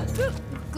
う